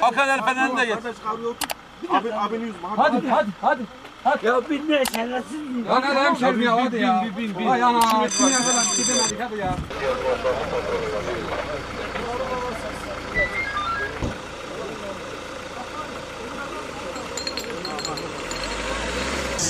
Hakan Erfenen'i de getir. Abi, abinin yüzü. Hadi hadi hadi. Ya binme şerefsiz mi? Lan şey ya hadi ya. Vay ana. Şimdi kadar gidemedik hadi ya.